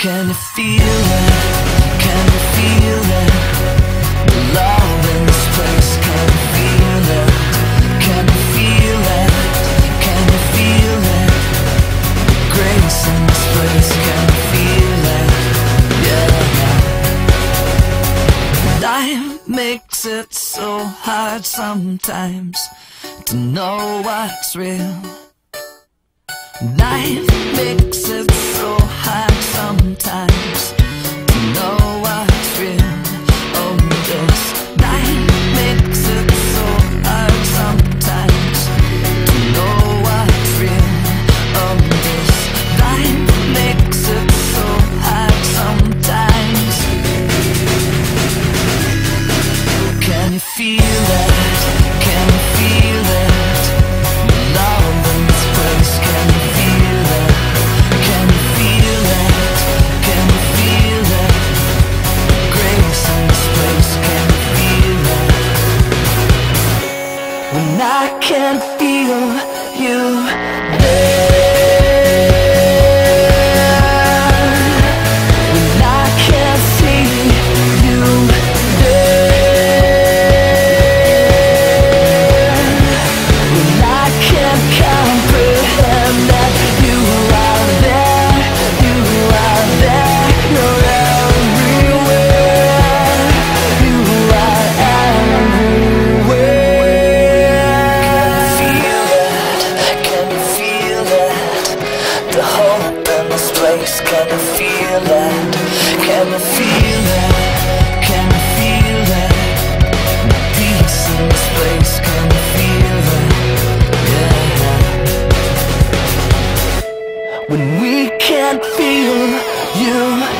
Can you feel it? Can you feel it? The love in this place. Can you feel it? Can you feel it? Can you feel it? Grace in this place. Can you feel it? Yeah. Life makes it so hard sometimes to know what's real. Life makes it so hard sometimes to know what's real. This life makes it so hard sometimes to know what's real. This life makes it so hard sometimes. Can you feel that? I can't feel you the hope in this place Can you feel it? Can you feel it? Can you feel it? The peace in this place Can you feel it? Yeah When we can't feel you